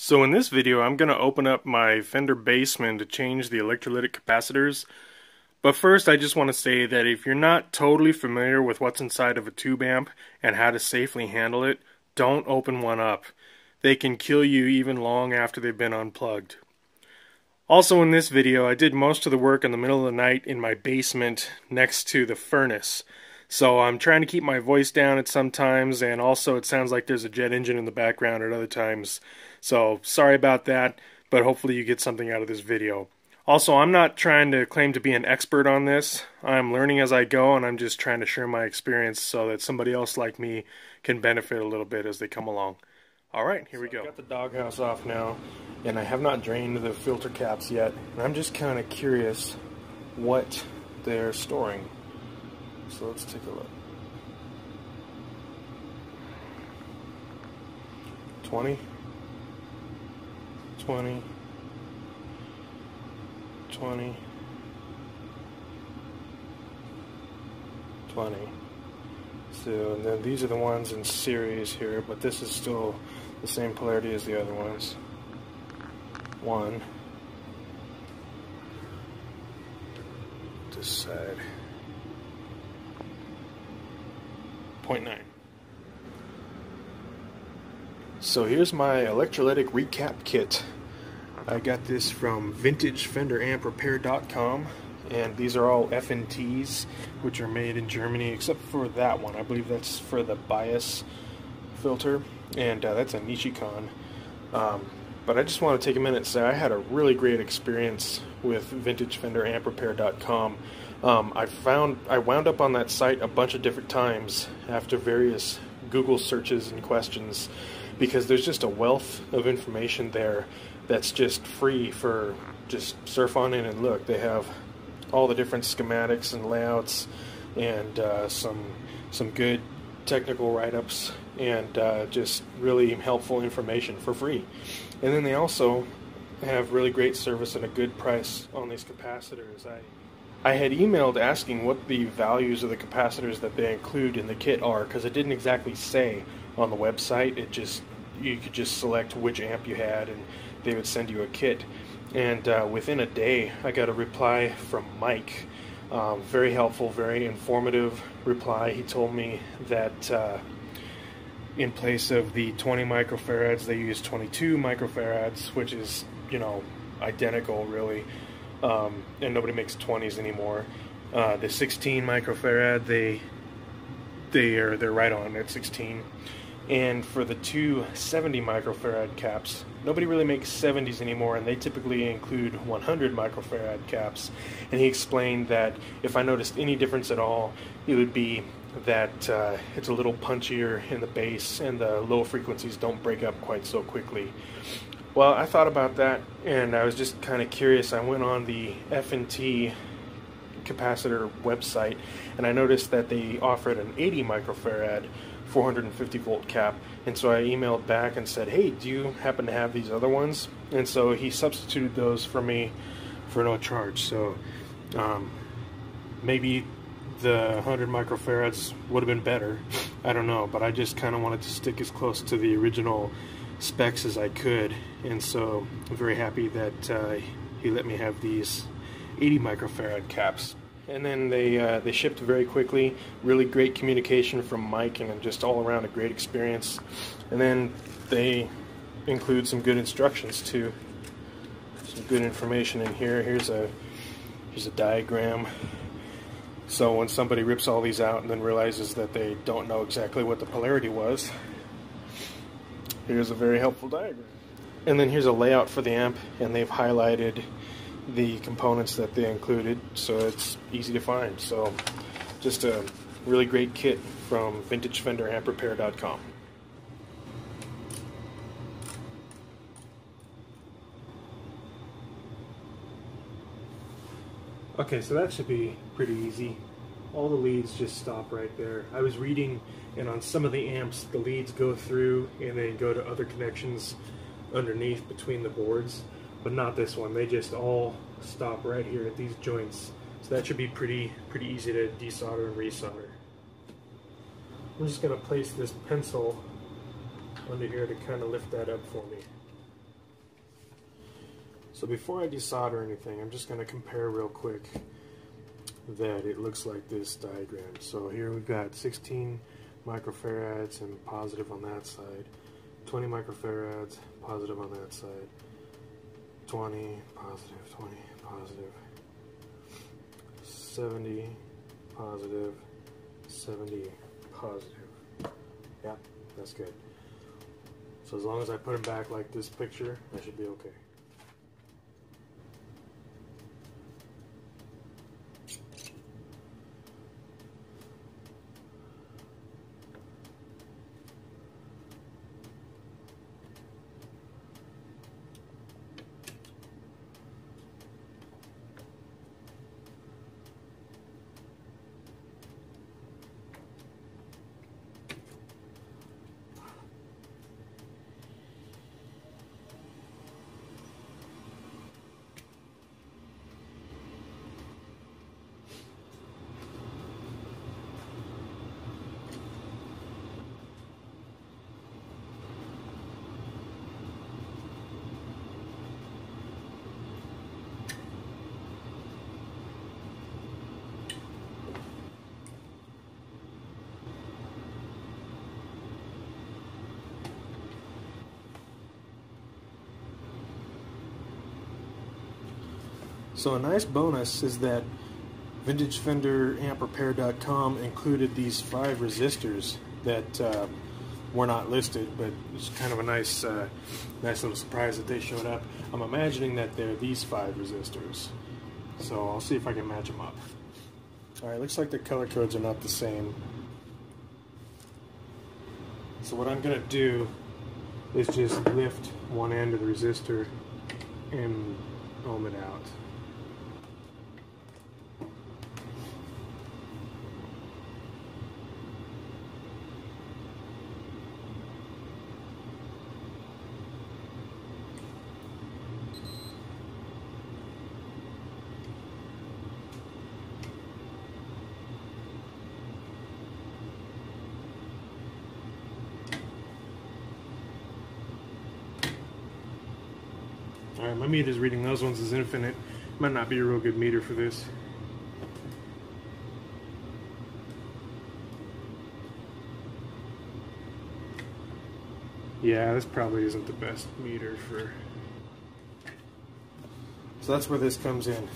So in this video I'm going to open up my Fender Bassman to change the electrolytic capacitors. But first I just want to say that if you're not totally familiar with what's inside of a tube amp and how to safely handle it, don't open one up. They can kill you even long after they've been unplugged. Also in this video I did most of the work in the middle of the night in my basement next to the furnace. So I'm trying to keep my voice down at some times, and also it sounds like there's a jet engine in the background at other times. So sorry about that, but hopefully you get something out of this video. Also, I'm not trying to claim to be an expert on this. I'm learning as I go, and I'm just trying to share my experience so that somebody else like me can benefit a little bit as they come along. All right, here so we go. I've got the doghouse off now, and I have not drained the filter caps yet. And I'm just kind of curious what they're storing. So let's take a look. 20, 20, 20, 20. So and then these are the ones in series here, but this is still the same polarity as the other ones. One. This side. 0.9. So here's my electrolytic recap kit. I got this from VintageFenderAmpRepair.com and these are all F&Ts which are made in Germany except for that one. I believe that's for the bias filter and uh, that's a Nichicon. Um, but I just want to take a minute and say I had a really great experience with VintageFenderAmpRepair.com. Um, I found I wound up on that site a bunch of different times after various Google searches and questions because there's just a wealth of information there that's just free for just surf on in and look. They have all the different schematics and layouts and uh, some some good technical write-ups and uh, just really helpful information for free. And then they also have really great service and a good price on these capacitors. I I had emailed asking what the values of the capacitors that they include in the kit are because it didn't exactly say on the website. It just you could just select which amp you had and they would send you a kit. And uh, within a day, I got a reply from Mike. Um, very helpful, very informative reply. He told me that uh, in place of the 20 microfarads, they use 22 microfarads, which is, you know, identical really um, and nobody makes 20s anymore. Uh, the 16 microfarad, they they are they're right on at 16. And for the two 70 microfarad caps, nobody really makes 70s anymore, and they typically include 100 microfarad caps. And he explained that if I noticed any difference at all, it would be that uh, it's a little punchier in the bass, and the low frequencies don't break up quite so quickly. Well, I thought about that, and I was just kind of curious. I went on the F&T capacitor website, and I noticed that they offered an 80 microfarad 450 volt cap. And so I emailed back and said, "Hey, do you happen to have these other ones?" And so he substituted those for me for no charge. So um, maybe the 100 microfarads would have been better. I don't know, but I just kind of wanted to stick as close to the original specs as I could and so I'm very happy that uh, he let me have these 80 microfarad caps. And then they uh, they shipped very quickly. Really great communication from Mike and just all around a great experience. And then they include some good instructions too. Some good information in here. Here's a here's a diagram. So when somebody rips all these out and then realizes that they don't know exactly what the polarity was Here's a very helpful diagram. And then here's a layout for the amp, and they've highlighted the components that they included, so it's easy to find. So just a really great kit from VintageFenderAmpRepair.com. Okay, so that should be pretty easy all the leads just stop right there. I was reading, and on some of the amps, the leads go through and then go to other connections underneath between the boards, but not this one. They just all stop right here at these joints. So that should be pretty, pretty easy to desolder and resolder. I'm just going to place this pencil under here to kind of lift that up for me. So before I desolder anything, I'm just going to compare real quick that it looks like this diagram. So here we've got 16 microfarads and positive on that side, 20 microfarads, positive on that side, 20, positive, 20, positive, 70, positive, 70, positive. Yeah, that's good. So as long as I put them back like this picture, I should be okay. So a nice bonus is that VintageFenderAmpRepair.com included these five resistors that uh, were not listed, but it's kind of a nice, uh, nice little surprise that they showed up. I'm imagining that they're these five resistors, so I'll see if I can match them up. All right, looks like the color codes are not the same. So what I'm gonna do is just lift one end of the resistor and ohm it out. Alright, my meter's reading those ones as infinite. Might not be a real good meter for this. Yeah, this probably isn't the best meter for... So that's where this comes in.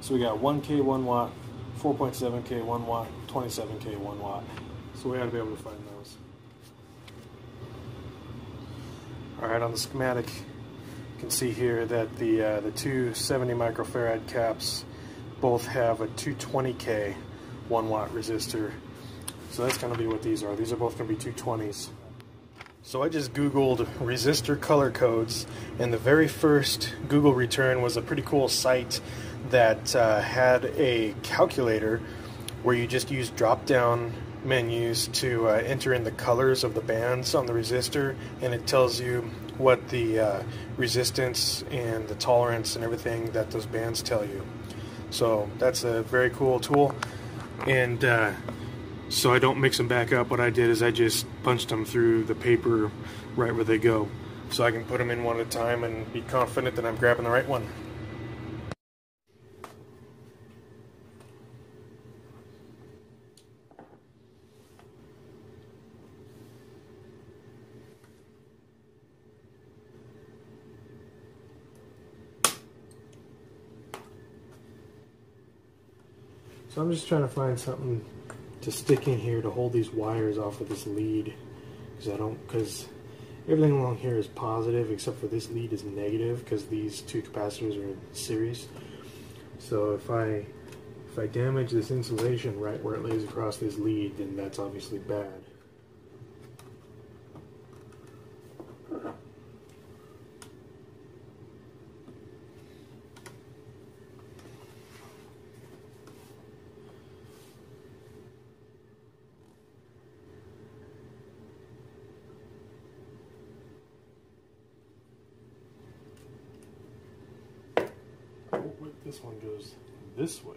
So we got 1K 1 watt, 4.7K 1 watt, 27K 1 watt. So we ought to be able to find those. Alright, on the schematic, you can see here that the uh, the two 70 microfarad caps both have a 220k 1 watt resistor. So that's going to be what these are. These are both going to be 220s. So I just Googled resistor color codes, and the very first Google return was a pretty cool site that uh, had a calculator where you just use drop down menus to uh, enter in the colors of the bands on the resistor, and it tells you what the uh, resistance and the tolerance and everything that those bands tell you. So that's a very cool tool. And uh, so I don't mix them back up, what I did is I just punched them through the paper right where they go. So I can put them in one at a time and be confident that I'm grabbing the right one. So I'm just trying to find something to stick in here to hold these wires off of this lead because I don't because everything along here is positive except for this lead is negative because these two capacitors are in series. So if I if I damage this insulation right where it lays across this lead, then that's obviously bad. This one goes this way.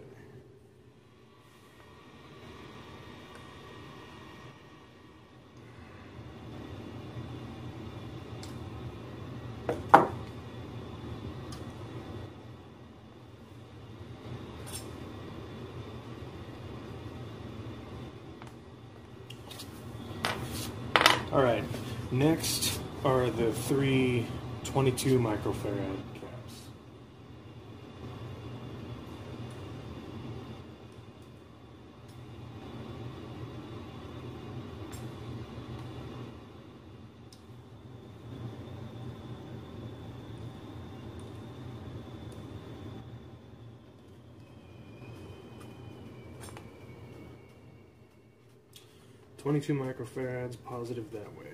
All right, next are the three 22 microfarad caps. Twenty-two microfarads, positive that way.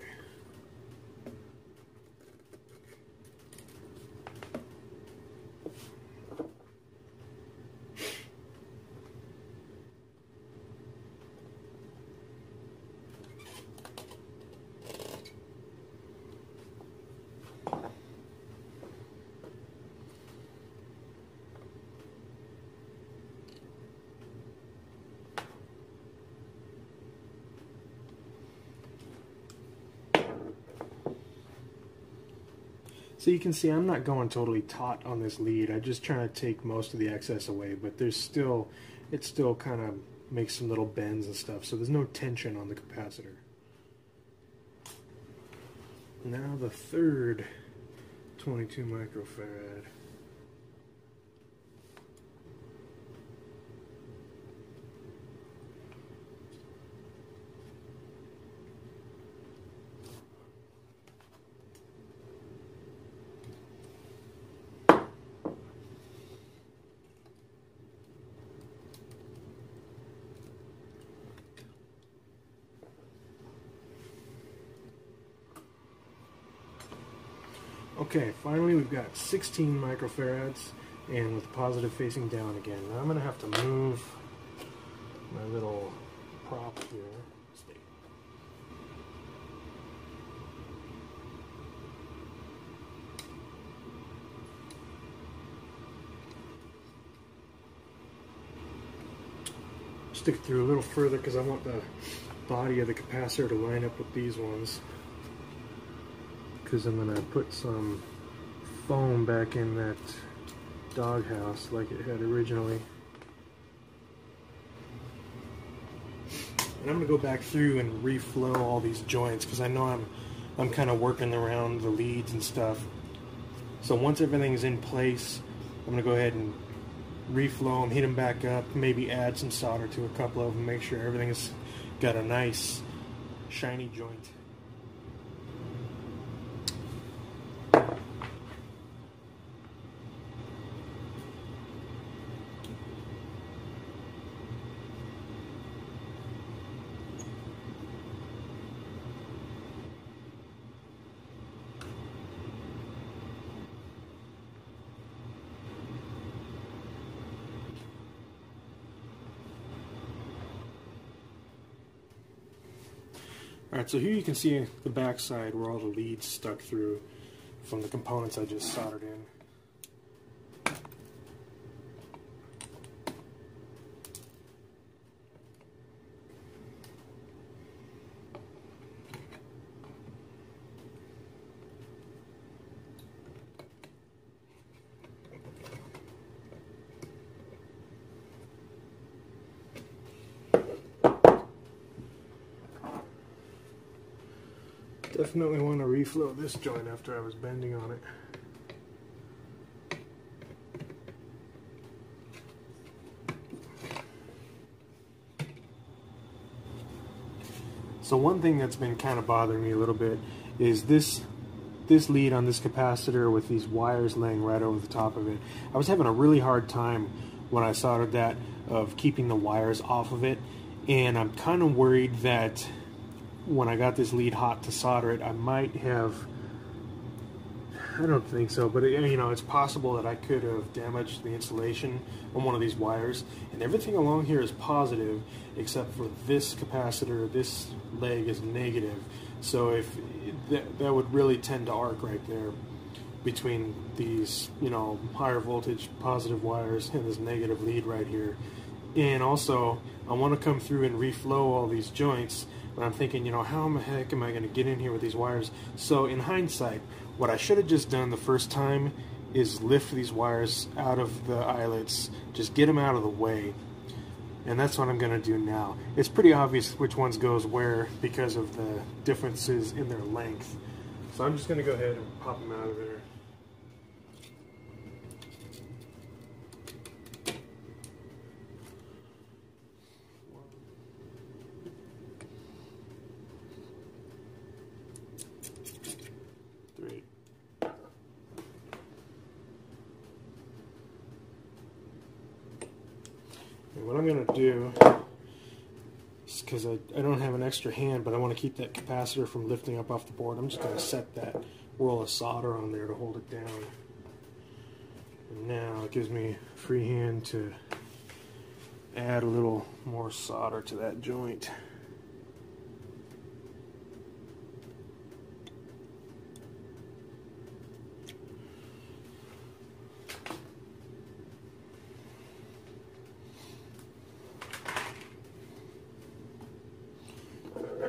So you can see I'm not going totally taut on this lead. I'm just trying to take most of the excess away, but there's still, it still kind of makes some little bends and stuff. So there's no tension on the capacitor. Now the third 22 microfarad. Okay, finally we've got 16 microfarads and with positive facing down again. Now I'm going to have to move my little prop here. Stick it through a little further because I want the body of the capacitor to line up with these ones because I'm going to put some foam back in that doghouse like it had originally. And I'm going to go back through and reflow all these joints because I know I'm I'm kind of working around the leads and stuff. So once everything's in place, I'm going to go ahead and reflow them, heat them back up, maybe add some solder to a couple of them, make sure everything's got a nice shiny joint. So here you can see the back side where all the leads stuck through from the components I just soldered in. Definitely want to reflow this joint after I was bending on it. So one thing that's been kind of bothering me a little bit is this this lead on this capacitor with these wires laying right over the top of it. I was having a really hard time when I soldered that of keeping the wires off of it and I'm kind of worried that when I got this lead hot to solder it, I might have. I don't think so, but you know, it's possible that I could have damaged the insulation on one of these wires. And everything along here is positive, except for this capacitor. This leg is negative, so if that, that would really tend to arc right there between these, you know, higher voltage positive wires and this negative lead right here. And also, I want to come through and reflow all these joints but I'm thinking, you know, how the heck am I going to get in here with these wires? So in hindsight, what I should have just done the first time is lift these wires out of the eyelets, just get them out of the way. And that's what I'm going to do now. It's pretty obvious which ones goes where because of the differences in their length. So I'm just going to go ahead and pop them out of there. And what I'm going to do is because I, I don't have an extra hand, but I want to keep that capacitor from lifting up off the board, I'm just going to set that roll of solder on there to hold it down. And now it gives me free hand to add a little more solder to that joint.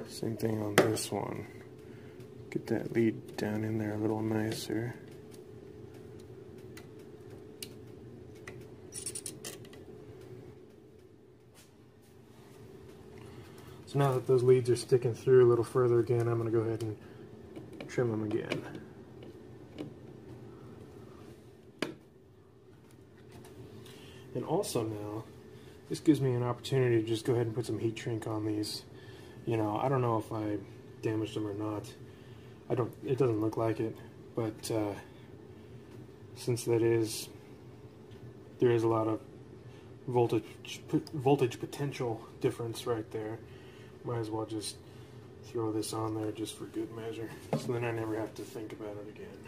Same thing on this one. Get that lead down in there a little nicer. So now that those leads are sticking through a little further again, I'm going to go ahead and trim them again. And also now, this gives me an opportunity to just go ahead and put some heat shrink on these you know, I don't know if I damaged them or not. I don't, it doesn't look like it, but uh, since that is, there is a lot of voltage, voltage potential difference right there, might as well just throw this on there just for good measure, so then I never have to think about it again.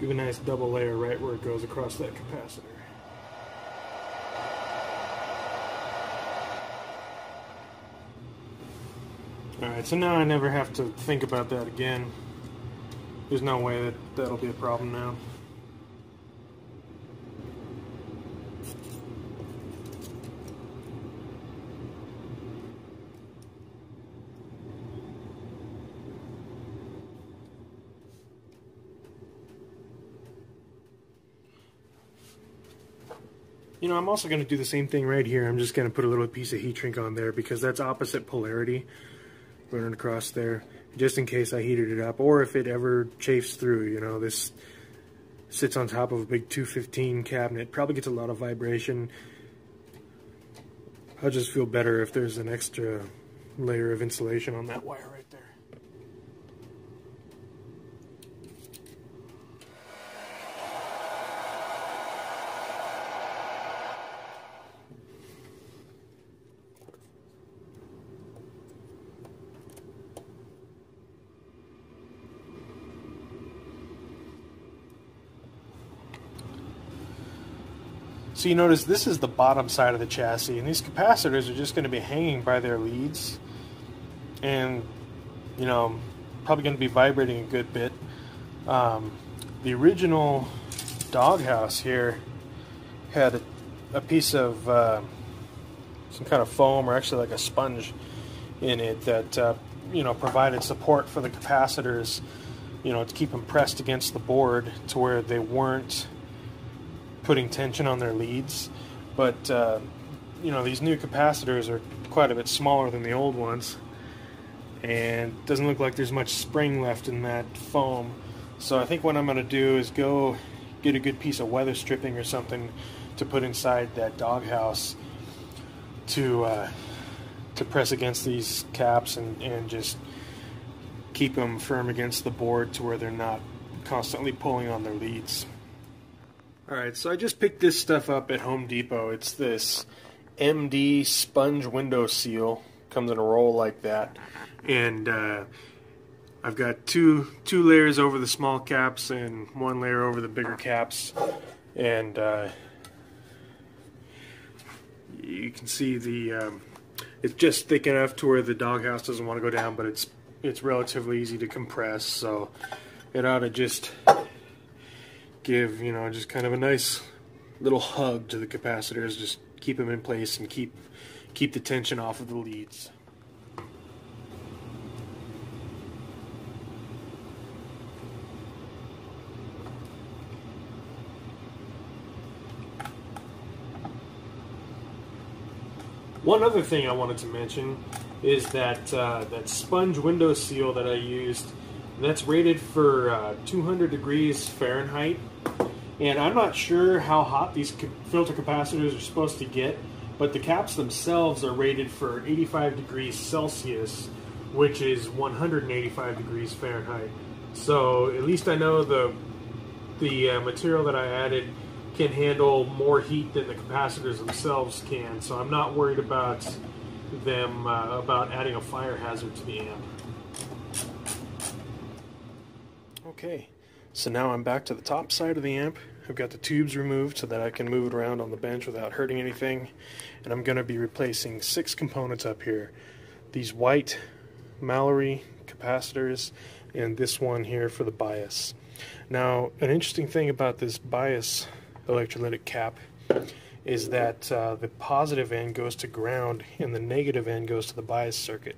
Give a nice double layer right where it goes across that capacitor. Alright, so now I never have to think about that again. There's no way that that'll be a problem now. You know, I'm also going to do the same thing right here. I'm just going to put a little piece of heat shrink on there because that's opposite polarity running across there just in case I heated it up or if it ever chafes through, you know, this sits on top of a big 215 cabinet. Probably gets a lot of vibration. I'll just feel better if there's an extra layer of insulation on that wire right there. So you notice this is the bottom side of the chassis, and these capacitors are just going to be hanging by their leads, and you know, probably going to be vibrating a good bit. Um, the original doghouse here had a, a piece of uh, some kind of foam, or actually like a sponge, in it that uh, you know provided support for the capacitors, you know, to keep them pressed against the board to where they weren't putting tension on their leads. But uh, you know these new capacitors are quite a bit smaller than the old ones, and doesn't look like there's much spring left in that foam. So I think what I'm going to do is go get a good piece of weather stripping or something to put inside that doghouse to uh, to press against these caps and, and just keep them firm against the board to where they're not constantly pulling on their leads. Alright, so I just picked this stuff up at Home Depot. It's this MD sponge window seal. Comes in a roll like that. And uh, I've got two two layers over the small caps and one layer over the bigger caps. And uh, you can see the um, it's just thick enough to where the doghouse doesn't want to go down, but it's it's relatively easy to compress, so it ought to just give, you know, just kind of a nice little hug to the capacitors, just keep them in place and keep keep the tension off of the leads. One other thing I wanted to mention is that uh, that sponge window seal that I used. That's rated for uh, 200 degrees Fahrenheit and I'm not sure how hot these filter capacitors are supposed to get, but the caps themselves are rated for 85 degrees Celsius, which is 185 degrees Fahrenheit. So at least I know the the uh, material that I added can handle more heat than the capacitors themselves can. So I'm not worried about them uh, about adding a fire hazard to the amp. Okay, so now I'm back to the top side of the amp. I've got the tubes removed so that I can move it around on the bench without hurting anything. And I'm going to be replacing six components up here. These white Mallory capacitors and this one here for the bias. Now, an interesting thing about this bias electrolytic cap is that uh, the positive end goes to ground and the negative end goes to the bias circuit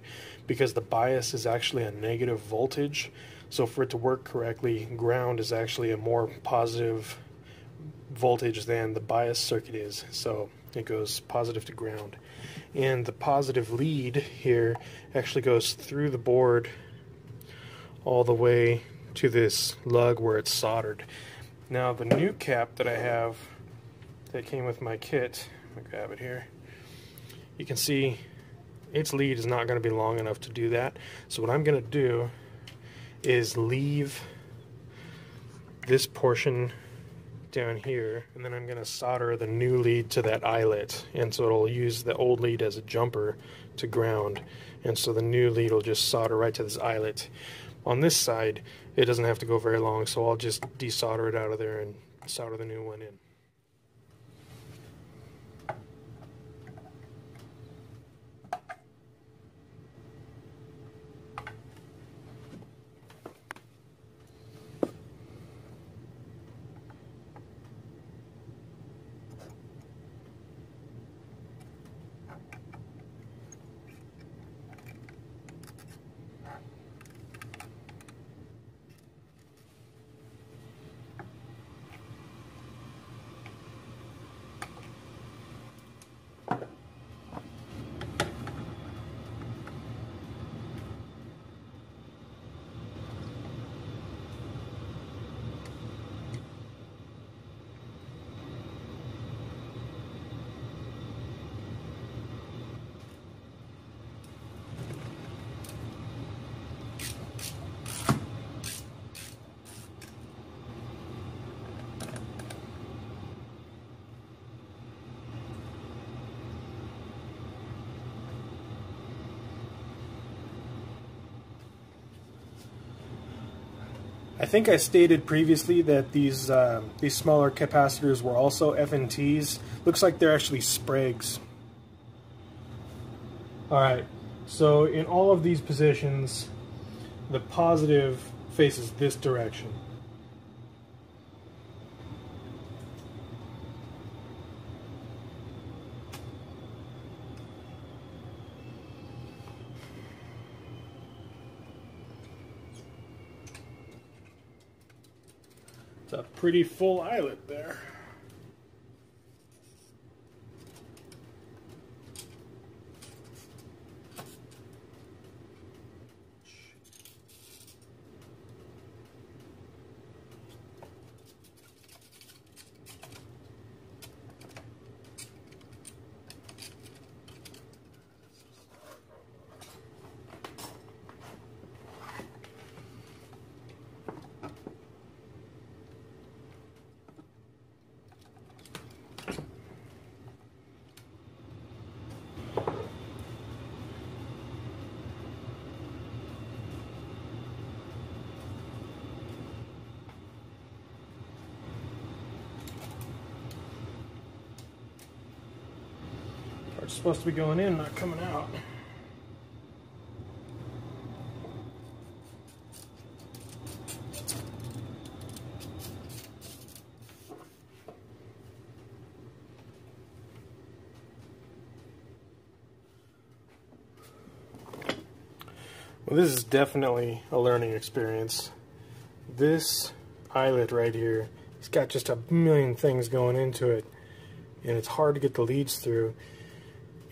because the bias is actually a negative voltage. So for it to work correctly, ground is actually a more positive voltage than the bias circuit is. So it goes positive to ground. And the positive lead here actually goes through the board all the way to this lug where it's soldered. Now the new cap that I have that came with my kit, i grab it here, you can see its lead is not going to be long enough to do that. So what I'm going to do is leave this portion down here and then I'm going to solder the new lead to that eyelet and so it'll use the old lead as a jumper to ground and so the new lead will just solder right to this eyelet. On this side it doesn't have to go very long so I'll just desolder it out of there and solder the new one in I think I stated previously that these uh, these smaller capacitors were also F&Ts. Looks like they're actually Spragues. Alright, so in all of these positions, the positive faces this direction. Pretty full eyelet there. It's supposed to be going in, not coming out. Well, this is definitely a learning experience. This eyelet right here, it's got just a million things going into it, and it's hard to get the leads through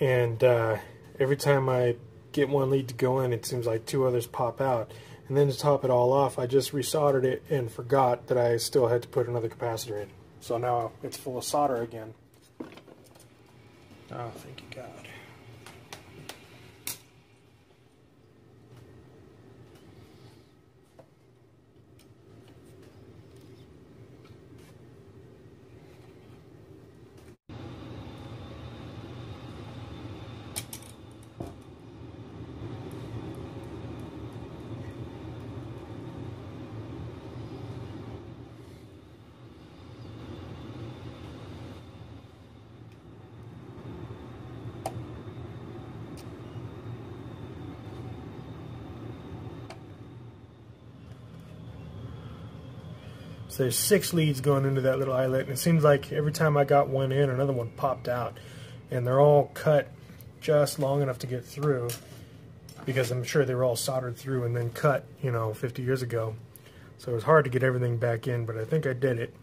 and uh, every time I get one lead to go in, it seems like two others pop out. And then to top it all off, I just resoldered it and forgot that I still had to put another capacitor in. So now it's full of solder again. Oh, thank you God. So there's six leads going into that little eyelet, and it seems like every time I got one in, another one popped out. And they're all cut just long enough to get through, because I'm sure they were all soldered through and then cut, you know, 50 years ago. So it was hard to get everything back in, but I think I did it.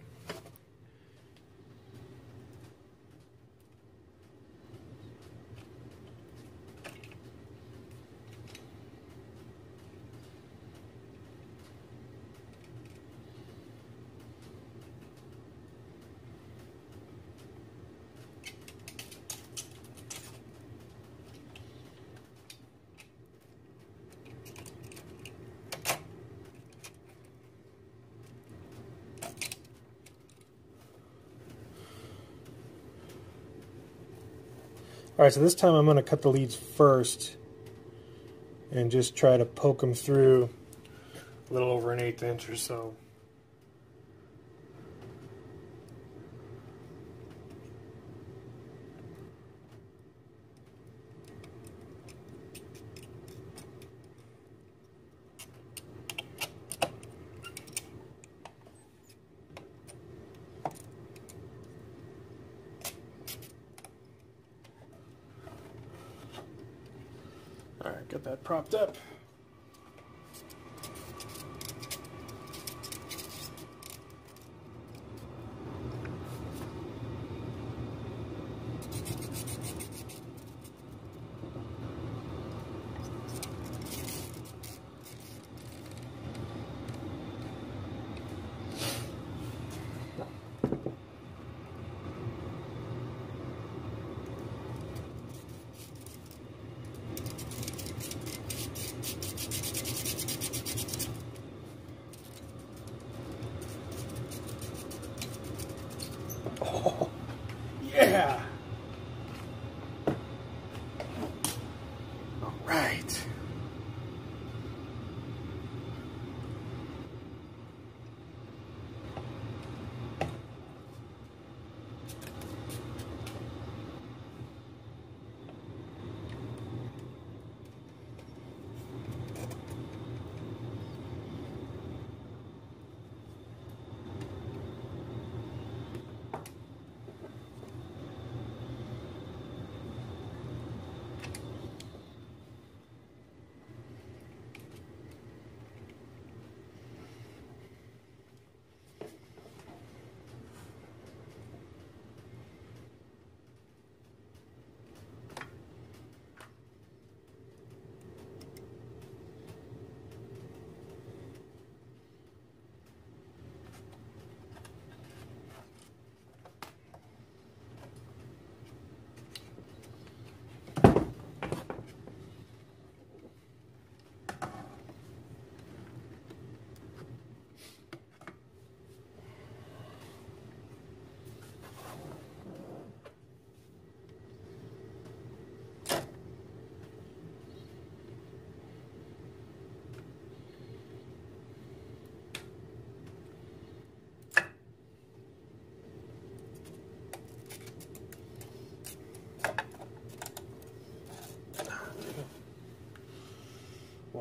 Alright, so this time I'm going to cut the leads first and just try to poke them through a little over an eighth inch or so.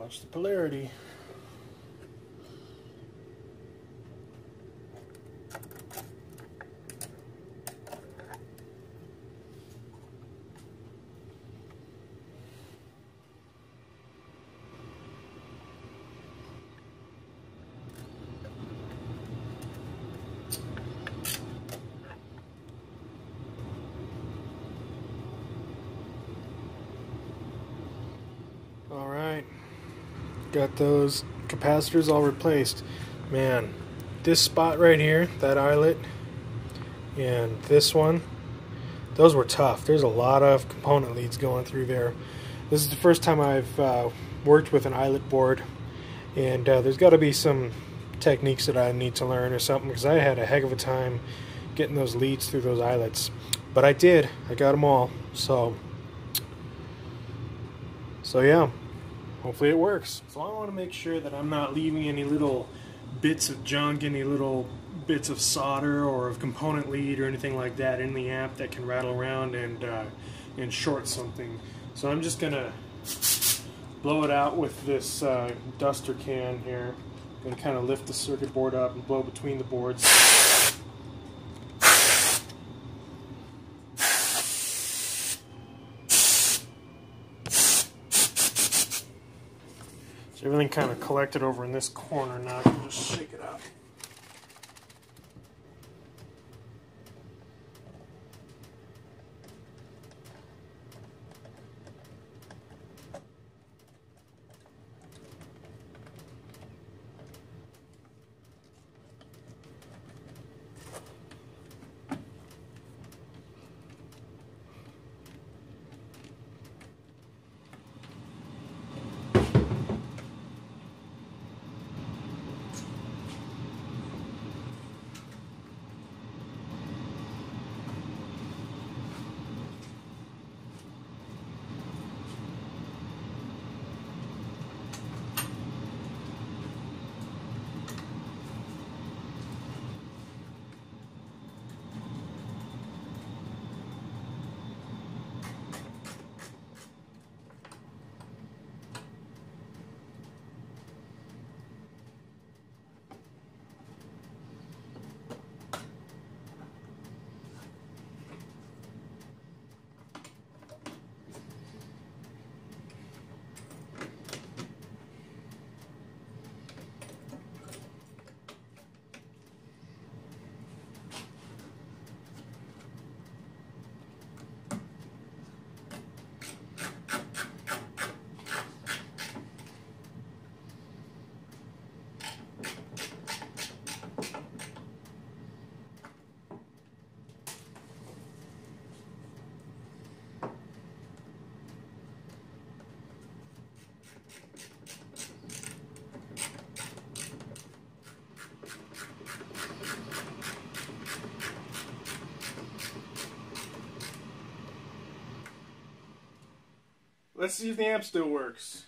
Watch the polarity. Got those capacitors all replaced. Man, this spot right here, that eyelet, and this one, those were tough. There's a lot of component leads going through there. This is the first time I've uh, worked with an eyelet board, and uh, there's got to be some techniques that I need to learn or something because I had a heck of a time getting those leads through those eyelets. But I did. I got them all. So, so yeah. Hopefully it works. So I want to make sure that I'm not leaving any little bits of junk, any little bits of solder or of component lead or anything like that in the amp that can rattle around and uh, and short something. So I'm just gonna blow it out with this uh, duster can here and kind of lift the circuit board up and blow between the boards. So everything kind of collected over in this corner now. I can just shake it up. Let's see if the amp still works.